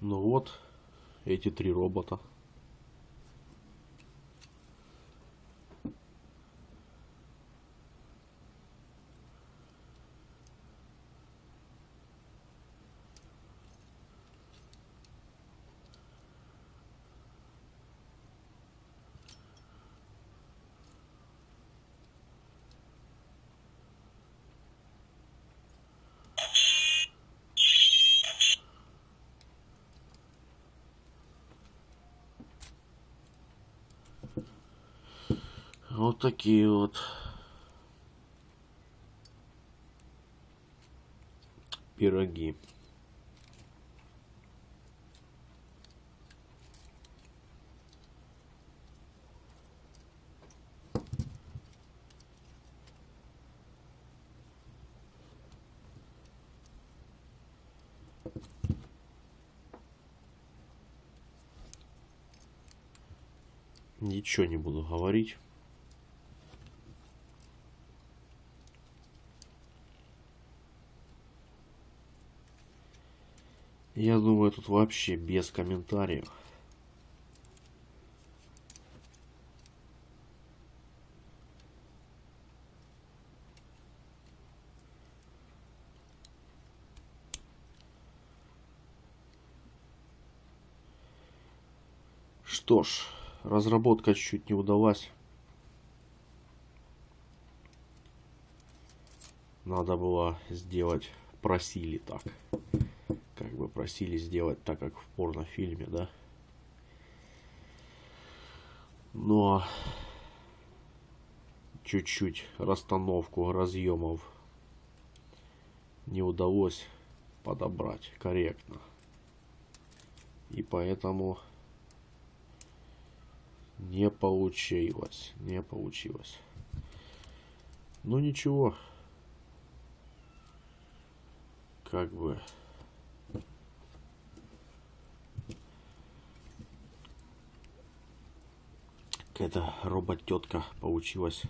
Ну вот, эти три робота. Вот такие вот пироги. Ничего не буду говорить. Я думаю, тут вообще без комментариев. Что ж, разработка чуть не удалась. Надо было сделать, просили так бы просили сделать так, как в порнофильме, да. Но чуть-чуть расстановку разъемов не удалось подобрать корректно. И поэтому не получилось, не получилось. Ну ничего, как бы какая-то робот-тетка получилась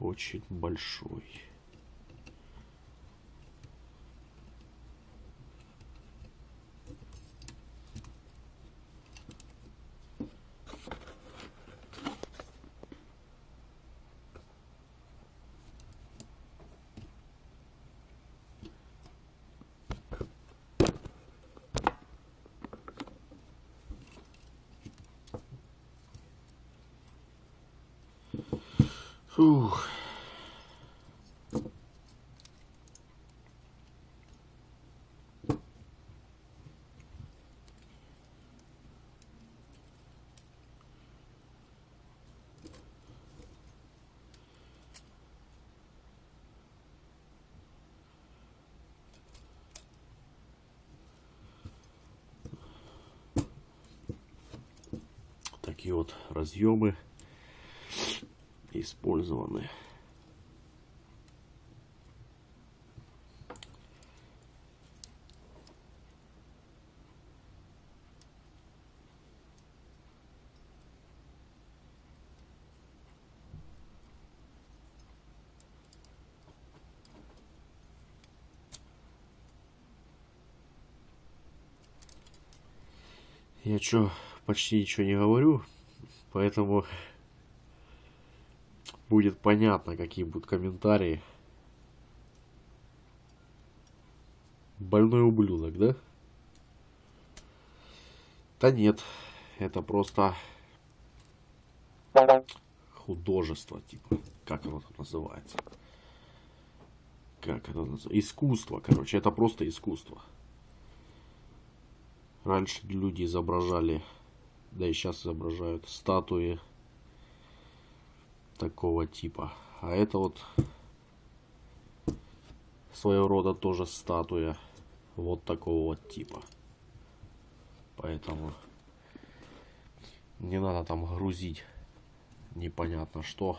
очень большой. Фух. Такие вот разъемы использованы. Я что, почти ничего не говорю, поэтому будет понятно, какие будут комментарии. Больной ублюдок, да? Да нет, это просто художество, типа, как оно там называется. Как это называется? Искусство, короче, это просто искусство. Раньше люди изображали, да и сейчас изображают статуи такого типа. А это вот своего рода тоже статуя вот такого вот типа. Поэтому не надо там грузить непонятно что.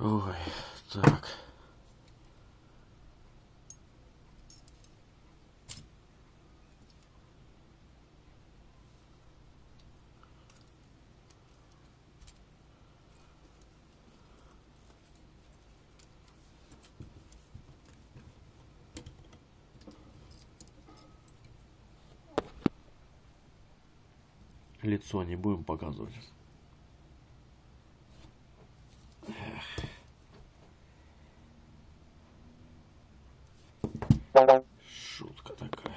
Ой, так. Лицо не будем показывать. Шутка такая.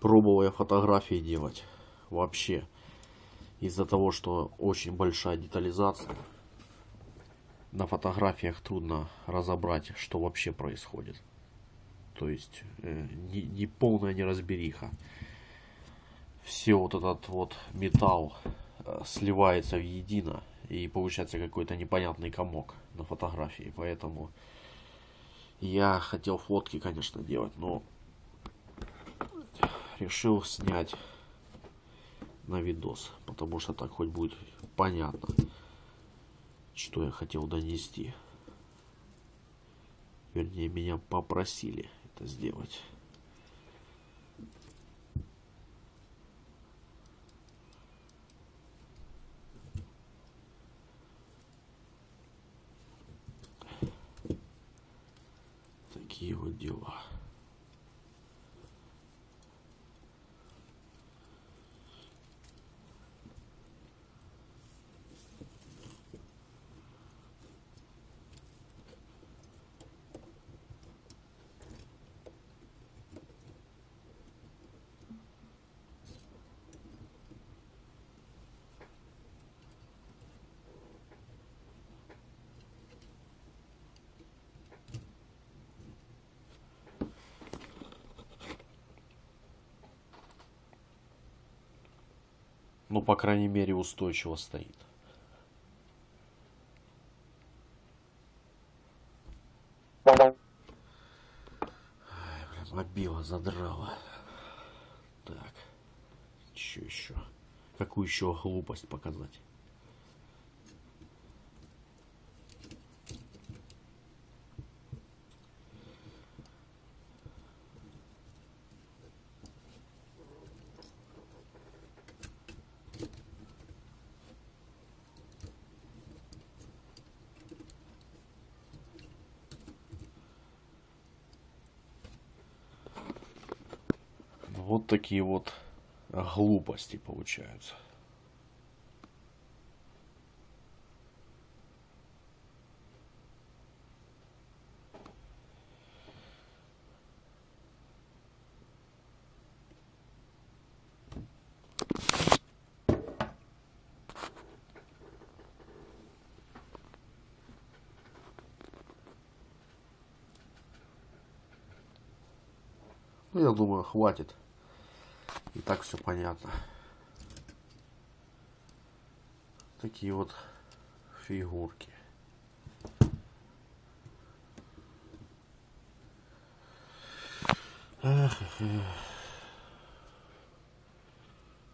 Пробовал я фотографии делать вообще из-за того, что очень большая детализация на фотографиях трудно разобрать, что вообще происходит. То есть э, не, не полная неразбериха. Все вот этот вот металл э, сливается в едино и получается какой-то непонятный комок на фотографии. Поэтому я хотел фотки, конечно, делать, но решил снять на видос, потому что так хоть будет понятно что я хотел донести. Вернее, меня попросили это сделать. Такие вот дела. Ну, по крайней мере, устойчиво стоит. Ай, блин, мобила задрала. Так, что еще? Какую еще глупость показать? Вот такие вот глупости получаются. Ну, я думаю, хватит. И так все понятно. Такие вот фигурки.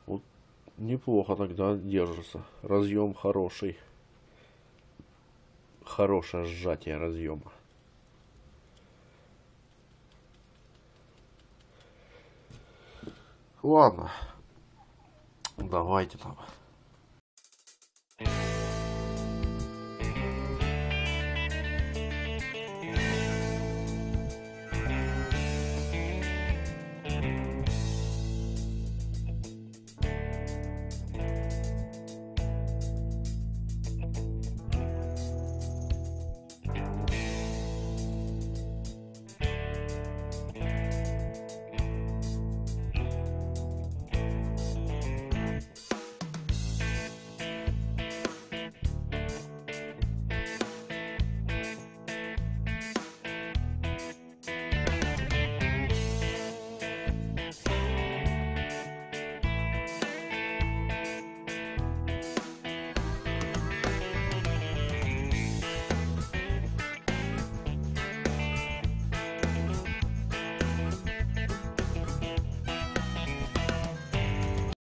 Вот неплохо тогда держится. Разъем хороший. Хорошее сжатие разъема. Ладно. Давайте там.